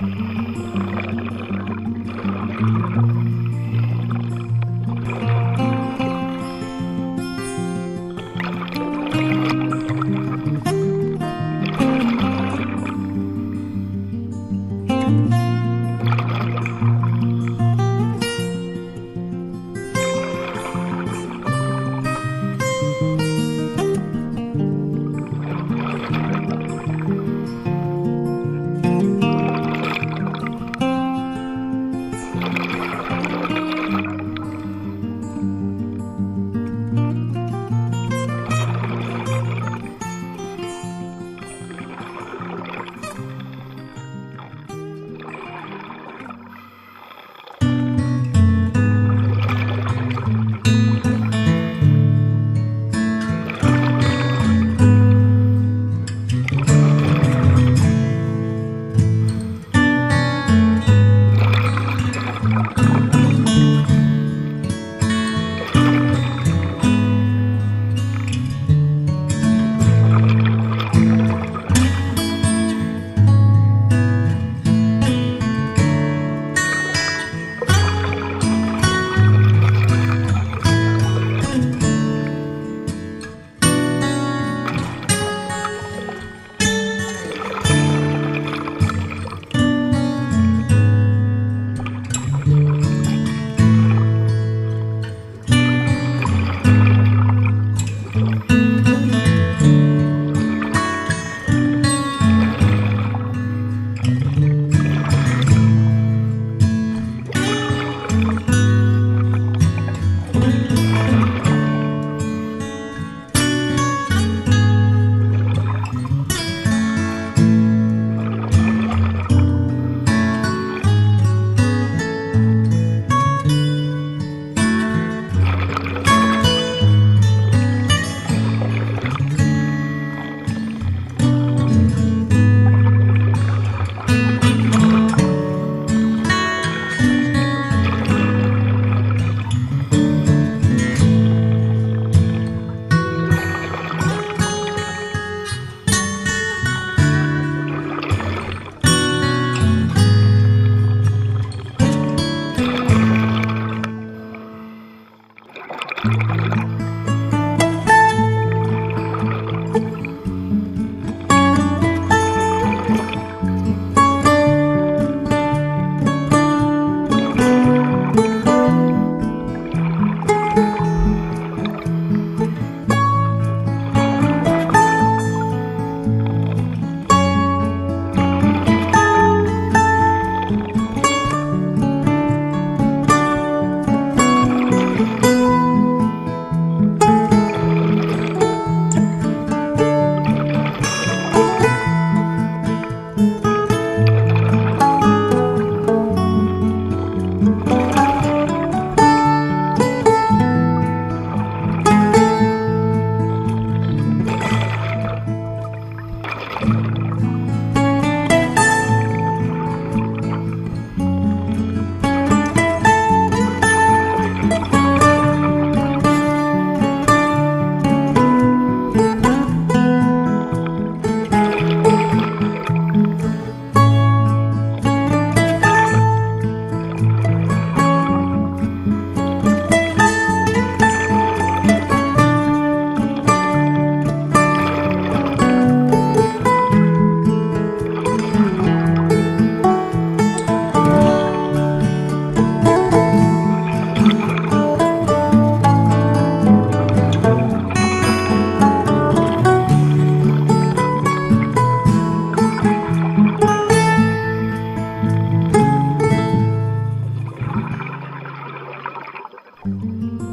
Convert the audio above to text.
Bye. Bye.